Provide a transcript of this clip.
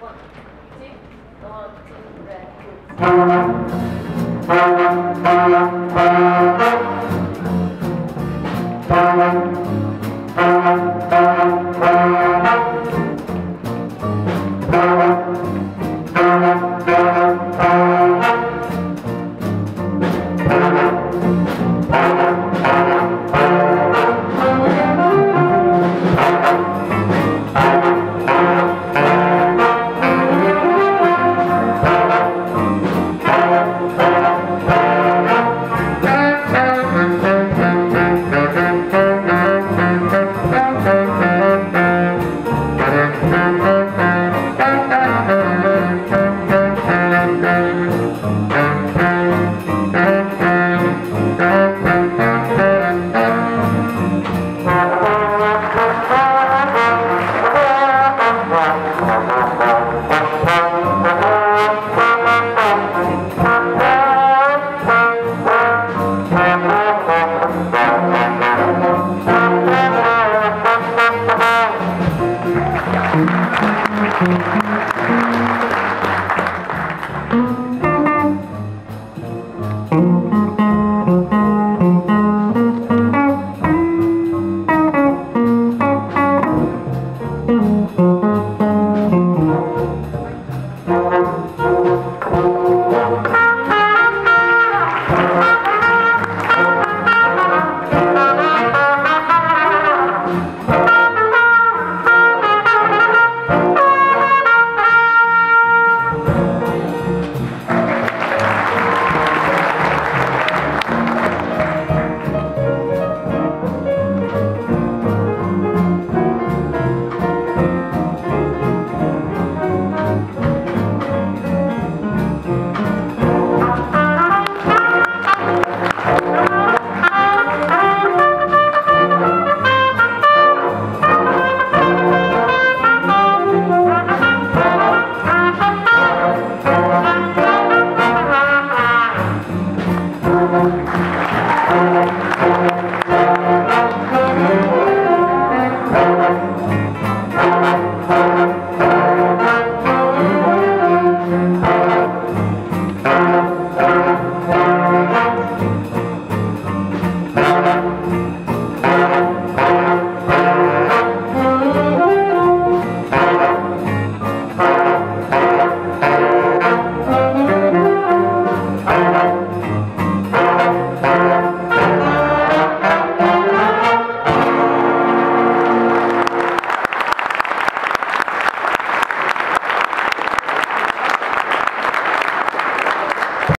One, two, one,